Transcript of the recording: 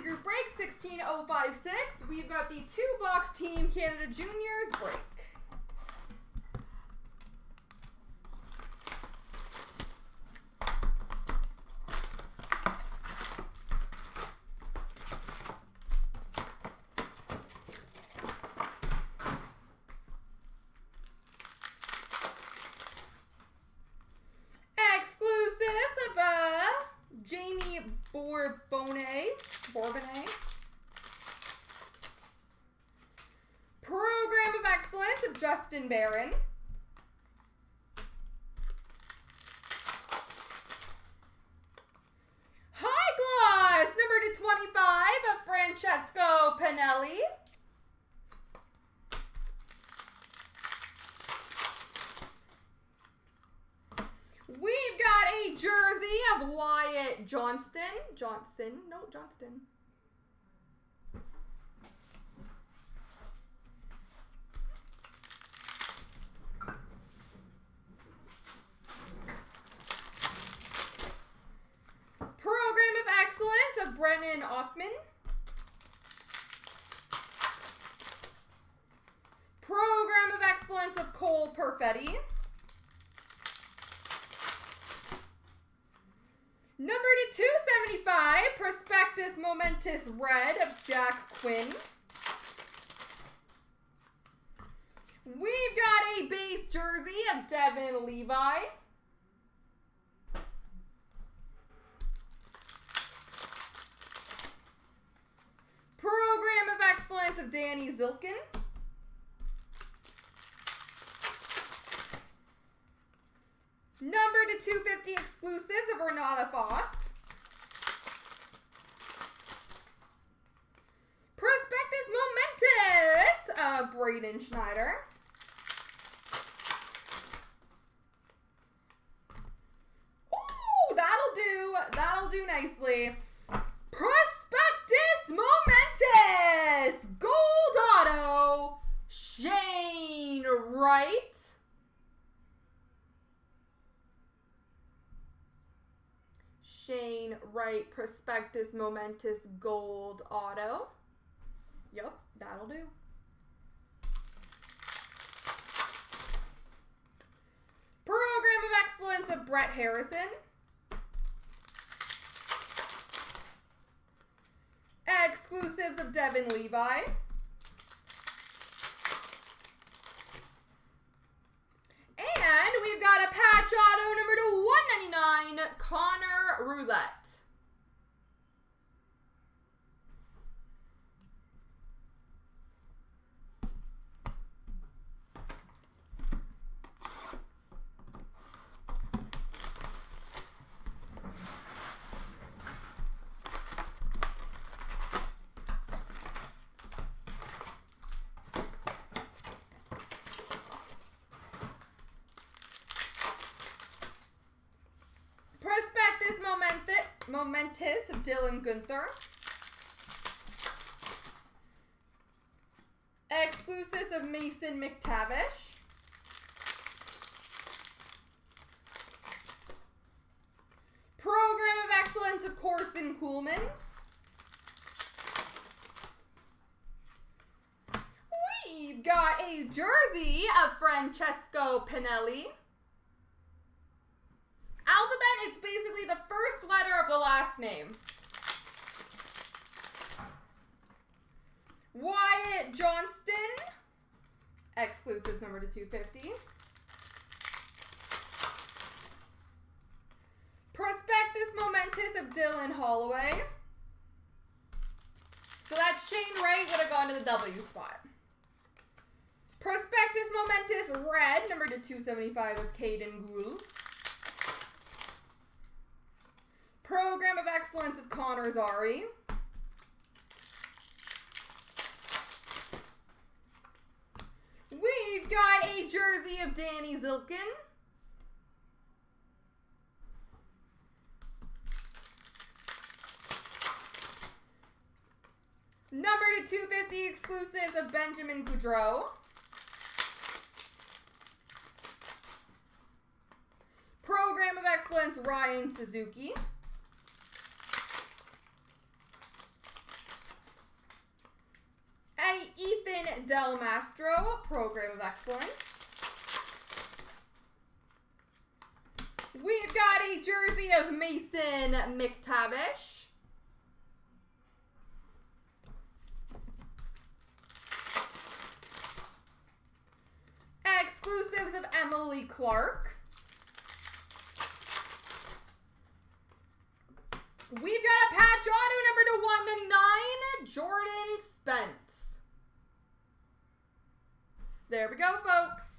Group break 16056. We've got the two box Team Canada Juniors break. Exclusives of uh, Jaime Bourbonnais. Bourbonnais. Program Excellence of Justin Barron. High Gloss, number to 25 of Francesco Pinelli. We've got a jersey of Wyatt Johnston. Johnson. No, Johnston. Program of Excellence of Brennan Othmann. Program of Excellence of Cole Perfetti. Number to 275, Prospectus Momentous Red of Jack Quinn. We've got a base jersey of Devin Levi. Program of Excellence of Danny Zilkin. Number to 250 exclusives of Renata Fast. Prospectus Momentous of Braden Schneider. Ooh, that'll do. That'll do nicely. Prospectus Momentous Gold Auto Wright. Shane Wright Prospectus Momentous Gold Auto. Yep, that'll do. Program of Excellence of Brett Harrison. Exclusives of Devin Levi. And we've got a patch auto number to 199, Connor Roulette. Prospectus Momentous, of Dylan Guenther. Exclusives of Mason McTavish. Program of Excellence of Corson Ceulemans. We've got a jersey of Francesco Pinelli. Alphabet, it's basically the first letter of the last name. Wyatt Johnston, exclusive number to 250. Prospectus Momentous of Dylan Holloway. So that Shane Wright would have gone to the W spot. Prospectus Momentous Red, number to 275 of Kaiden Guhle. Program of Excellence of Connor Zary. We've got a jersey of Danny Zilkin. Number to 250 exclusives of Benjamin Gaudreau. Program of Excellence, Ryan Suzuki. Brandon Del Mastro, Program of Excellence. We've got a jersey of Mason McTavish. Exclusives of Emily Clark. We've got a patch auto number to 199, Jordan Spence. There we go, folks.